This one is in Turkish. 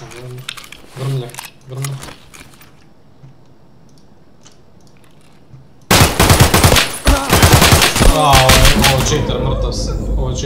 sam, vrmlja. Vrmlja, vrmlja. A, ovo je, ovo je cheater, mrtav se. Ovo je